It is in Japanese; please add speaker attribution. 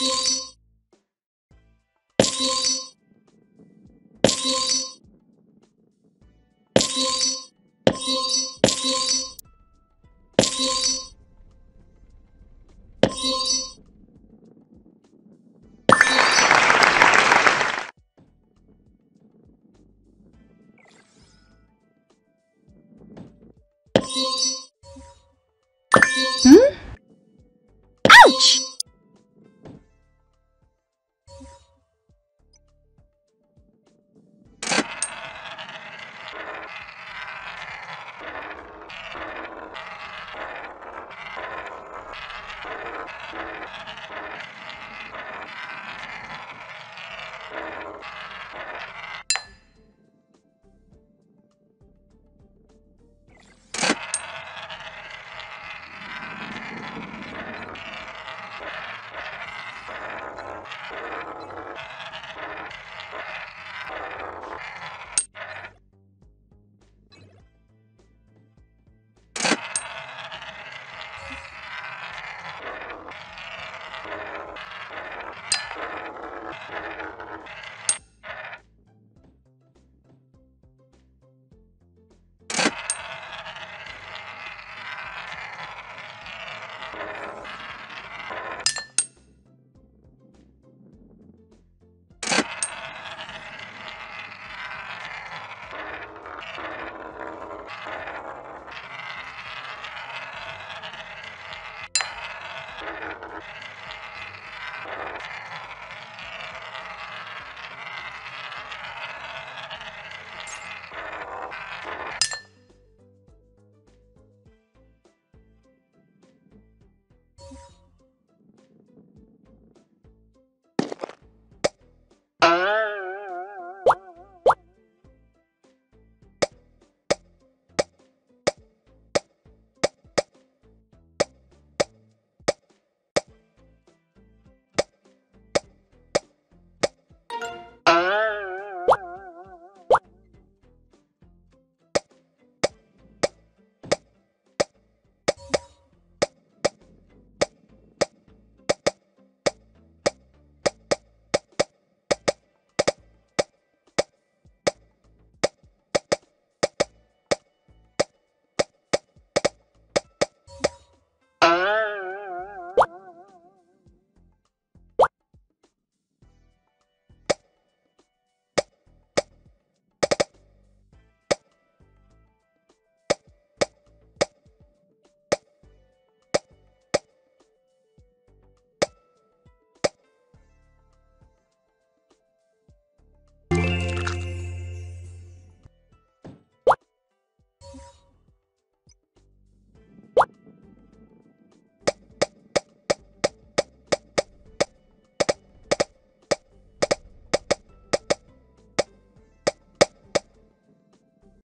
Speaker 1: you